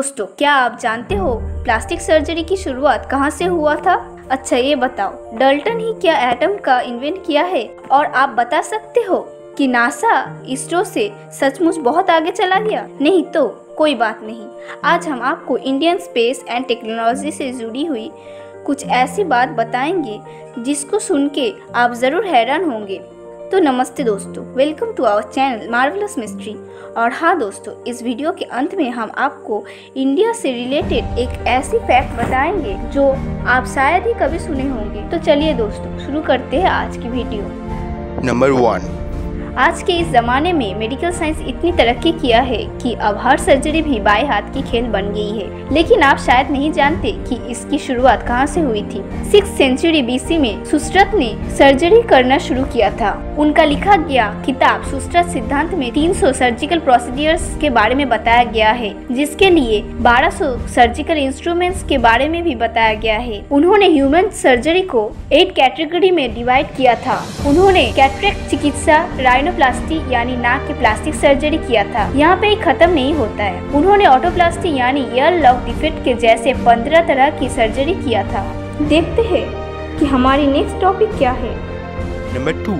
दोस्तों, क्या आप जानते हो प्लास्टिक सर्जरी की शुरुआत कहाँ से हुआ था? अच्छा ये बताओ, डल्टन ही क्या एटम का इन्वेंट किया है? और आप बता सकते हो कि नासा इसरो से सचमुच बहुत आगे चला गया? नहीं तो कोई बात नहीं। आज हम आपको इंडियन स्पेस एंड टेक्नोलॉजी से जुड़ी हुई कुछ ऐसी बात बताएँगे जिसको सुन के आप ज़रूर हैरान होंगे। तो नमस्ते दोस्तों welcome to our channel marvellous mystery और हाँ दोस्तों, इस वीडियो के अंत में हम आपको इंडिया से रिलेटेड एक ऐसी फैक्ट बताएँगे जो आप शायद ही कभी सुने होंगे। तो चलिए दोस्तों, शुरू करते हैं आज की वीडियो नंबर वन आज के इस ज़माने में मेडिकल साइंस इतनी तरक्की किया है कि अब हर सर्जरी भी बाएँ हाथ की खेल बन गई है। लेकिन आप शायद नहीं जानते कि इसकी शुरुआत कहाँ से हुई थी। सिक्स सेंचुरी बीसी में सुश्रत ने सर्जरी करना शुरू किया था। उनका लिखा गया किताब सुश्रत सिद्धांत में 300 सर्जिकल प्रोसीडियर्स के बारे में बताया गया है, जिसके लिए 1200 सर्जिकल इंस्ट्रूमेंट्स के बारे में भी बताया गया है। उन्होंने ह्यूमन सर्जरी को एट कैटेगरी में डिवाइड किया था। उन्होंने कैटरेक्ट चिकित्सा राइनोप्लास्टी यानी नाक की प्लास्टिक सर्जरी किया था। यहाँ पे ही खत्म नहीं होता है। उन्होंने ऑटोप्लास्टी यानी ईयर लव डिफेक्ट के जैसे पंद्रह तरह की सर्जरी किया था। देखते हैं कि हमारी नेक्स्ट टॉपिक क्या है। Number two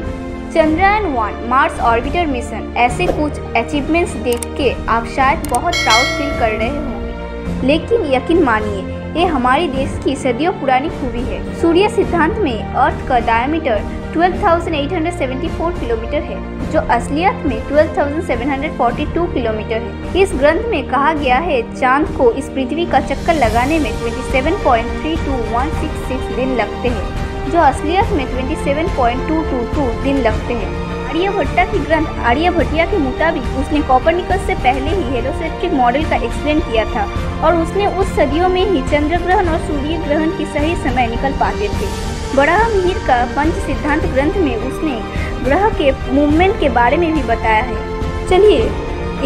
Chandrayaan one Mars orbiter mission ऐसे कुछ अचीवमेंट्स देख के आप शायद बहुत प्राउड फील कर रहे होंगे। लेकिन यकीन मानिए ये हमारे देश की सदियों पुरानी खूबी है। सूर्य सिद्धांत में अर्थ का डायमीटर 12,874 किलोमीटर है जो असलियत में 12,742 किलोमीटर है। इस ग्रंथ में कहा गया है चाँद को इस पृथ्वी का चक्कर लगाने में 27.32166 दिन लगते हैं जो असलियत में 27.222 दिन लगते हैं। आर्यभट्टा की ग्रंथ आर्यभट्टिया के मुताबिक उसने कॉपरनिकस से पहले ही हेलोसेंट्रिक मॉडल का एक्सप्लेन किया था और उसने उस सदियों में ही चंद्र ग्रहण और सूर्य ग्रहण की सही समय निकल पाते थे। बड़ा मीर का पंच सिद्धांत ग्रंथ में उसने ग्रह के मूवमेंट के बारे में भी बताया है। चलिए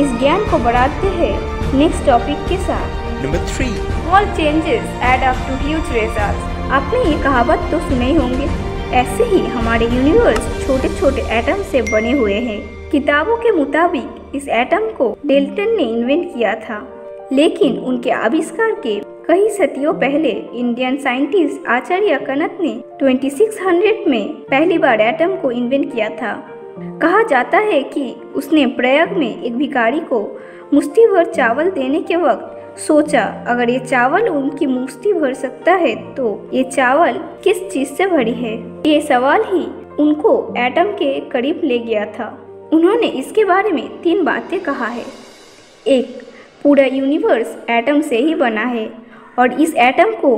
इस ज्ञान को बढ़ाते हैं नेक्स्ट टॉपिक के साथ। Number three small changes add up to huge results आपने ये कहावत तो सुने ही होंगे। ऐसे ही हमारे यूनिवर्स छोटे छोटे एटम से बने हुए हैं। किताबों के मुताबिक इस एटम को डेल्टन ने इन्वेंट किया था। लेकिन उनके आविष्कार के कई सदियों पहले इंडियन साइंटिस्ट आचार्य कनत ने 2600 में पहली बार एटम को इन्वेंट किया था। कहा जाता है कि उसने प्रयोग में एक भिखारी को भर चावल देने के वक्त सोचा, अगर ये चावल उनकी मुश्ती भर सकता है तो ये चावल किस चीज़ से भरी है? ये सवाल ही उनको एटम के करीब ले गया था। उन्होंने इसके बारे में तीन बातें कहा है। एक, पूरा यूनिवर्स एटम से ही बना है, और इस एटम को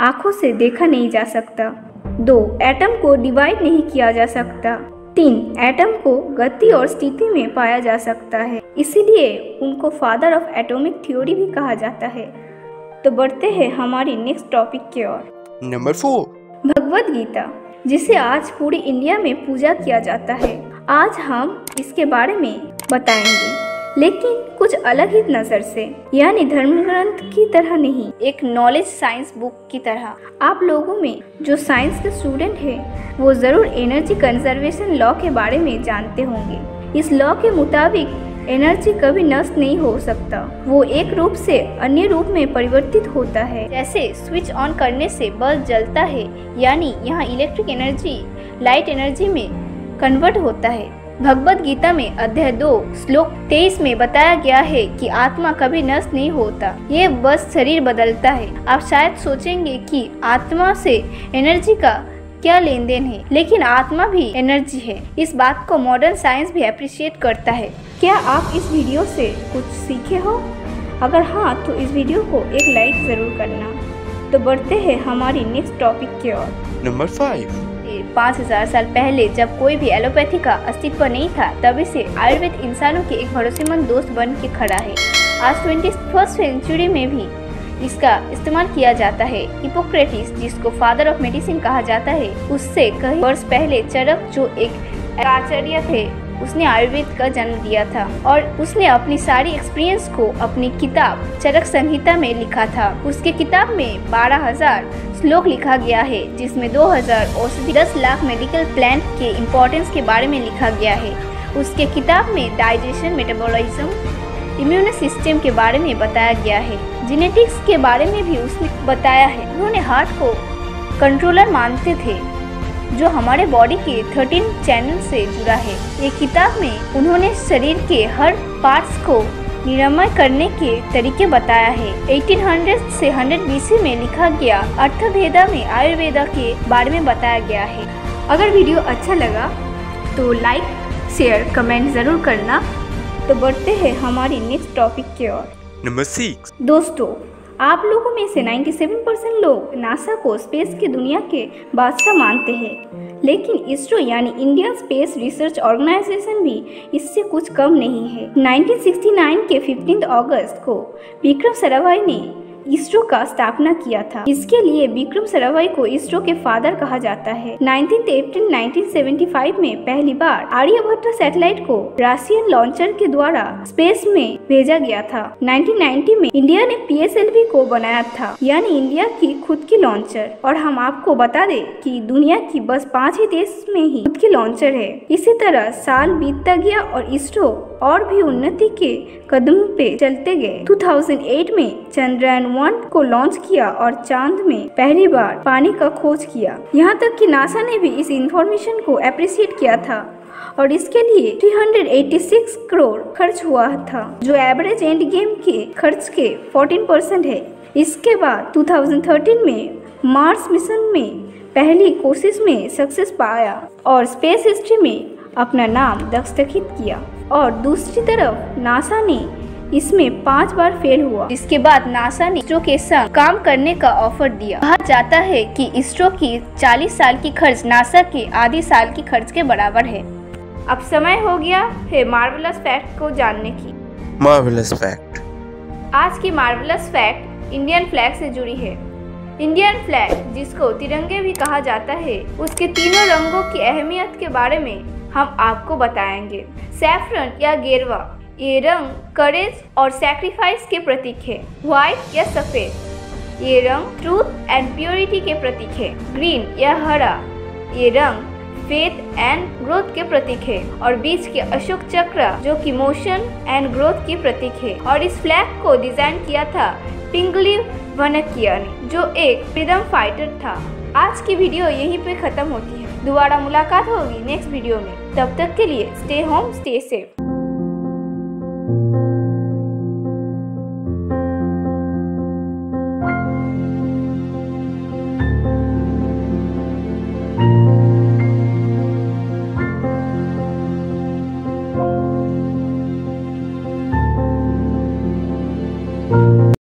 आँखों से देखा नहीं जा सकता। दो, एटम को डिवाइड नहीं किया जा सकता। तीन एटम को गति और स्थिति में पाया जा सकता है। इसीलिए उनको फादर ऑफ़ एटॉमिक थ्योरी भी कहा जाता है। तो बढ़ते हैं हमारी नेक्स्ट टॉपिक की ओर। Number four. भगवत गीता जिसे आज पूरी इंडिया में पूजा किया जाता है। आज हम इसके बारे में बताएँगे। लेकिन कुछ अलग ही नज़र से। यानी धर्म ग्रंथ की तरह नहीं, एक नॉलेज साइंस बुक की तरह। आप लोगों में जो साइंस के स्टूडेंट हैं, वो ज़रूर एनर्जी कंजर्वेशन लॉ के बारे में जानते होंगे। इस लॉ के मुताबिक एनर्जी कभी नष्ट नहीं हो सकता। वो एक रूप से अन्य रूप में परिवर्तित होता है। जैसे स्विच ऑन करने से बल्ब जलता है, यानी यहाँ इलेक्ट्रिक एनर्जी लाइट एनर्जी में कन्वर्ट होता है। भगवत गीता में अध्याय दो, श्लोक तेईस में बताया गया है कि आत्मा कभी नष्ट नहीं होता। ये बस शरीर बदलता है। आप शायद सोचेंगे कि आत्मा से एनर्जी का क्या लेन देन है, लेकिन आत्मा भी एनर्जी है। इस बात को मॉडर्न साइंस भी अप्रिशिएट करता है। क्या आप इस वीडियो से कुछ सीखे हो? अगर हाँ तो इस वीडियो को एक लाइक ज़रूर करना। तो बढ़ते हैं हमारी नेक्स्ट टॉपिक की ओर। नंबर फाइव पाँच हज़ार साल पहले जब कोई भी एलोपैथी का अस्तित्व नहीं था, तभी से आयुर्वेद इंसानों के एक भरोसेमंद दोस्त बन के खड़ा है। आज ट्वेंटी फ़र्स्ट सेंचुरी में भी इसका इस्तेमाल किया जाता है। हिपोक्रेटिस जिसको फादर ऑफ़ मेडिसिन कहा जाता है, उससे कई वर्ष पहले चरक जो एक आचार्य थे उसने आयुर्वेद का जन्म दिया था और उसने अपनी सारी एक्सपीरियंस को अपनी किताब चरक संहिता में लिखा था। उसके किताब में बारह हज़ार श्लोक लिखा गया है, जिसमें 2000 औषधि, दस लाख मेडिकल प्लान के इम्पोर्टेंस के बारे में लिखा गया है। उसके किताब में डाइजेशन मेटाबॉलिज्म इम्यून सिस्टम के बारे में बताया गया है। जेनेटिक्स के बारे में भी उसने बताया है। उन्होंने हार्ट को कंट्रोलर मानते थे। जो हमारे बॉडी के 13 चैनल से जुड़ा है। ये किताब में उन्होंने शरीर के हर पार्ट्स को निरामय करने के तरीके बताया है। 1800 से 100 बीसी में लिखा गया अर्थवेदा में आयुर्वेदा के बारे में बताया गया है। अगर वीडियो अच्छा लगा तो लाइक शेयर कमेंट ज़रूर करना। तो बढ़ते हैं हमारी नेक्स्ट टॉपिक की ओर। Number 6. दोस्तों आप लोगों में से 97 परसेंट लोग नासा को स्पेस की दुनिया के बादशाह मानते हैं। लेकिन इसरो यानी इंडियन स्पेस रिसर्च ऑर्गेनाइजेशन भी इससे कुछ कम नहीं है। 1969 के 15 अगस्त को विक्रम सराभाई ने इसरो का स्थापना किया था। इसके लिए विक्रम साराभाई को इसरो के फादर कहा जाता है। 19 अप्रैल 1975 में पहली बार आर्यभट्ट सैटेलाइट को राशियन लॉन्चर के द्वारा स्पेस में भेजा गया था। 1990 में इंडिया ने पीएसएलवी को बनाया था, यानी इंडिया की खुद की लॉन्चर। और हम आपको बता दें कि दुनिया की बस पाँच ही देश में ही खुद की लॉन्चर है। इसी तरह साल बीतता गया और इसरो और भी उन्नति के कदम पे चलते गए। 2008 में चंद्रयान वन को लॉन्च किया और चाँद में पहली बार पानी का खोज किया। यहाँ तक कि नासा ने भी इस इंफॉर्मेशन को अप्रिसिएट किया था और इसके लिए 386 करोड़ खर्च हुआ था, जो एवरेज एंड गेम के खर्च के 14 परसेंट है। इसके बाद 2013 में मार्स मिशन में पहली कोशिश में सक्सेस पाया और स्पेस हिस्ट्री में अपना नाम दस्तखत किया। और दूसरी तरफ़ नासा ने इसमें पाँच बार फेल हुआ। इसके बाद नासा ने इसरो के संग काम करने का ऑफ़र दिया। कहा जाता है कि इसरो की 40 साल की खर्च नासा के आधी साल की खर्च के बराबर है। अब समय हो गया है मार्वलस फैक्ट को जानने की। Marvelous fact. आज की मार्वलस फैक्ट इंडियन फ्लैग से जुड़ी है। इंडियन फ्लैग जिसको तिरंगे भी कहा जाता है उसके तीनों रंगों की अहमियत के बारे में हम आपको बताएँगे। सैफरन या गेरवा, ये रंग करेज और सैक्रिफाइस के प्रतीक है। व्हाइट या सफ़ेद, ये रंग ट्रूथ एंड प्योरिटी के प्रतीक है। ग्रीन या हरा, ये रंग फेथ एंड ग्रोथ के प्रतीक है। और बीच के अशोक चक्र, जो कि मोशन एंड ग्रोथ के प्रतीक है। और इस फ्लैग को डिज़ाइन किया था पिंगली वनकिया ने जो एक फ्रीडम फाइटर था। आज की वीडियो यहीं पे खत्म होती है। दोबारा मुलाकात होगी नेक्स्ट वीडियो में। तब तक के लिए स्टे होम स्टे सेफ़